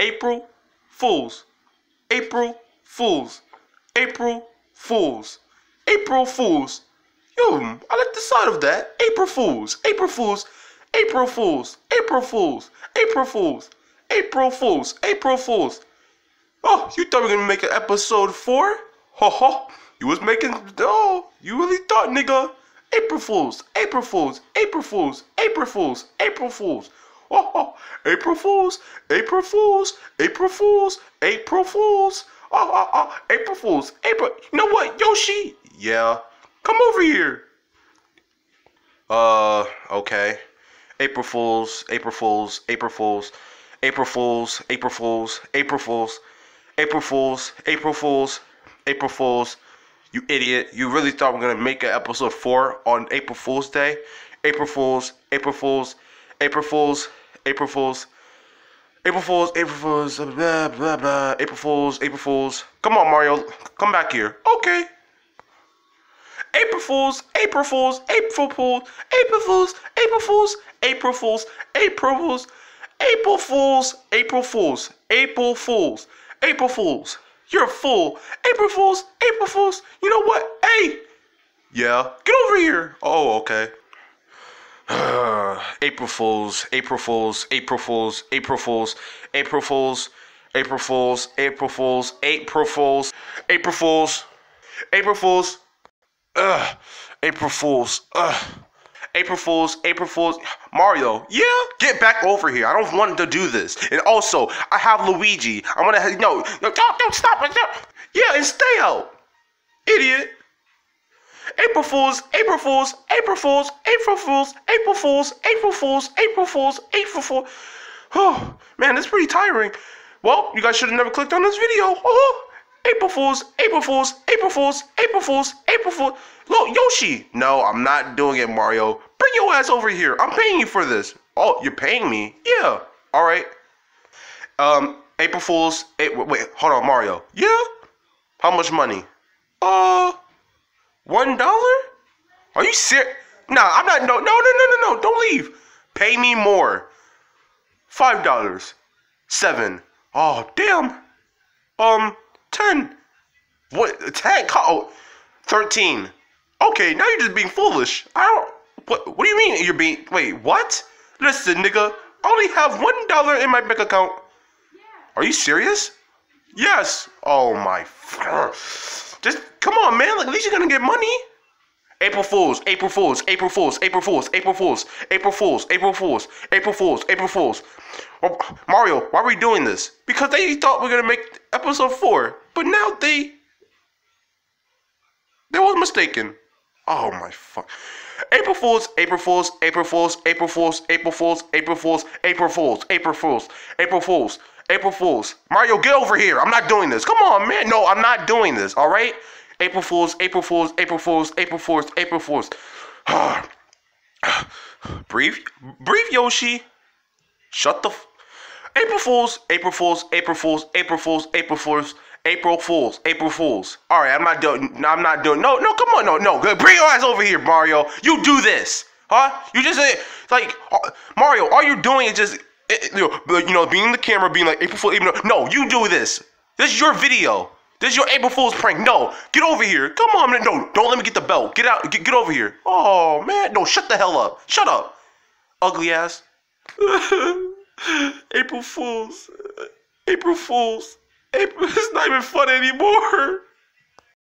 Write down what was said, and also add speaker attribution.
Speaker 1: April Fools. April Fools. April Fools. April Fools. Yo, I like the sound of that. April Fools. April Fools. April Fools. April Fools. April Fools. April Fools. April Fools. Oh, you thought we were gonna make an episode four? Ho ho. You was making oh, you really thought, nigga. April Fools. April Fools. April Fools. April Fools. April Fools. Oh, oh, April Fools, April Fools, April Fools, April Fools. Oh, oh, oh, April Fools, April. You know what, Yoshi? Yeah. Come over here. Uh, okay. April Fools, April Fools, April Fools, April Fools, April Fools, April Fools, April Fools, April Fools, April Fools. You idiot. You really thought we are gonna make an episode four on April Fool's Day? April Fools, April Fools, April Fools, April Fools. April Fools, April Fools, blah, blah, blah. April Fools, April Fools. Come on, Mario. Come back here. Okay. April Fools, April Fools, April Fools, April Fools, April Fools, April Fools, April Fools, April Fools, April Fools, April Fools, April Fools. You're a fool. April Fools, April Fools. You know what? Hey. Yeah. Get over here. Oh, okay. April Fools, April Fools, April Fools, April Fools, April Fools, April Fools, April Fools, April Fools, April Fools, April Fools, Ugh, April Fools, Ugh. April Fools, April Fools, Mario, yeah, get back over here. I don't want to do this. And also, I have Luigi. I'm gonna, no, no, don't, don't stop it. Yeah, and stay out, idiot. April Fools, April Fools, April Fools, April Fools, April Fools, April Fools, April Fools, April Fools. Oh, man, that's pretty tiring. Well, you guys should have never clicked on this video. Oh, April Fools, April Fools, April Fools, April Fools, April Fools. Look, Yoshi. No, I'm not doing it, Mario. Bring your ass over here. I'm paying you for this. Oh, you're paying me? Yeah. All right. Um, April Fools. Wait, wait, hold on, Mario. Yeah. How much money? Uh. One dollar? Are you serious? Nah, I'm not. No, no, no, no, no, no. Don't leave. Pay me more. Five dollars. Seven. Oh, damn. Um, ten. What? Ten? Oh, thirteen. Okay, now you're just being foolish. I don't. What? What do you mean you're being? Wait, what? Listen, nigga. I only have one dollar in my bank account. Are you serious? Yes. Oh my. Just come on, man. Like, at least you're gonna get money. April Fools, April Fools, April Fools, April Fools, April Fools, April Fools, April Fools, April Fools, April Fools. Well, Mario, why are we doing this? Because they thought we are gonna make episode four, but now they they was mistaken. Oh my fuck. April Fools, April Fools, April Fools, April Fools, April Fools, April Fools, April Fools, April Fools, April Fools, April Fools. Mario, get over here. I'm not doing this. Come on, man. No, I'm not doing this. All right? April Fools, April Fools, April Fools, April Fools, April Fools. breathe, breathe, Yoshi. Shut the. April Fools, April Fools, April Fools, April Fools, April Fools. April Fools, April Fools. All right, I'm not doing. I'm not doing. No, no, come on, no, no. Bring your ass over here, Mario. You do this, huh? You just like Mario. All you're doing is just Eh, eh, you know, you know, being the camera, being like April Fool, even no, you do this. This is your video. This is your April Fool's prank. No, get over here. Come on, man. No, don't let me get the belt. Get out. Get, get over here. Oh man, no, shut the hell up. Shut up, ugly ass. April Fools. April Fools. April. It's not even fun anymore.